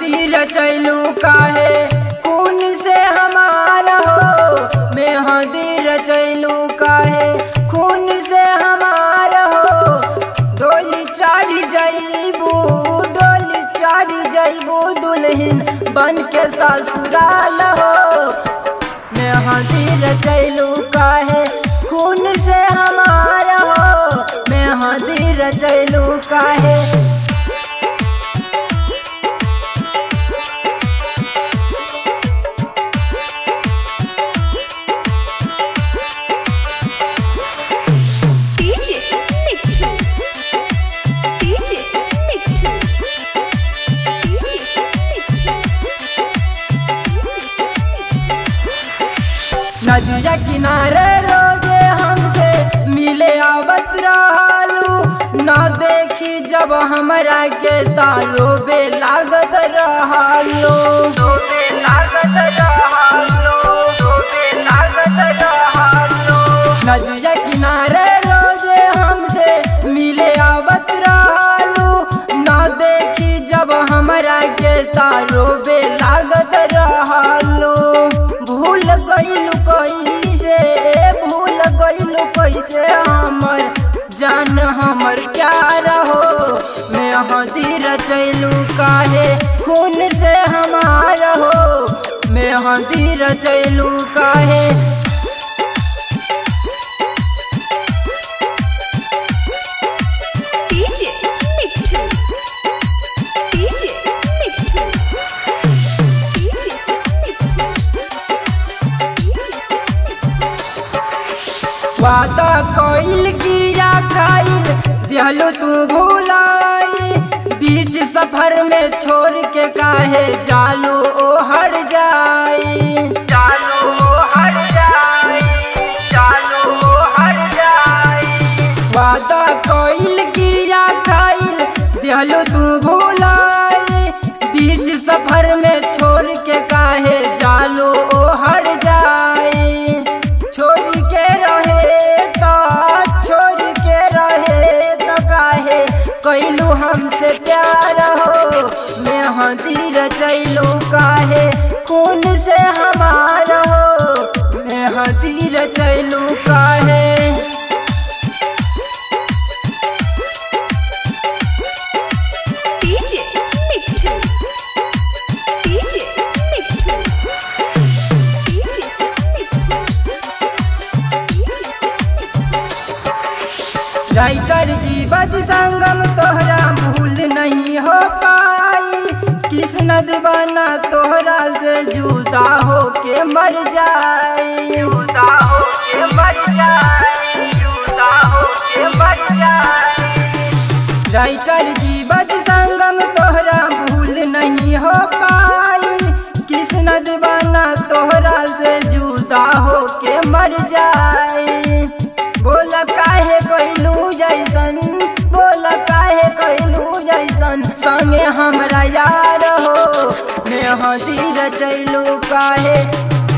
रचैलू काहे खून से हमारा हो? मेहंदी रचैलू काहे खून से हमारा हो? डोली चारी जईबू डोली चारी जईबू दुल्हन बन के ससुराल हो। मेहंदी रचैलू काहे खून से हमारा हो? मेहंदी रचैलू काहे नदिया किनारे रोज़े हमसे, मिले आवत रहलू। न देखी जब हमारा के तारो बे लागत रहलो। नदिया खून से हमार हो। मेहंदी रचैलू काहे? वादा कोइल गिरिया खाइल दिहलो तू बीच सफ़र में छोड़ के काहे जालो ओ हर जाई। जालो ओ हर जाई जालो ओ हर जाई। वादा कोइल गिरिया खाइल दिहलो तू भूलाई। बीच सफ़र में छोड़ के काहे जालो ओ हर जाई। छोड़ के रहे तो छोड़ के रहे तो काहे? हमसे प्यार मेहंदी रचैलू काहे खून से हमार हो? मेहंदी रचैलू काहे राइटर जी बज संगम तोहरा कृष्ण दीवाना तोहरा से जुदा हो के मर जाए। जुदा हो के मर जाए जुदा हो के मर जाए। राइटर जी बज संगम तोहरा भूल नहीं हो पाई। कृष्ण दीवाना तोहरा से जुदा हो के मर जाए। बोल काहे कैलू जैसन, बोल काहे कैलू जैसन, संगे हमरा यार मेहंदी रचैलू काहे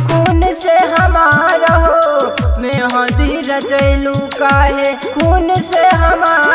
खून से हमारा हो। मेहंदी रचैलू काहे खून से हमार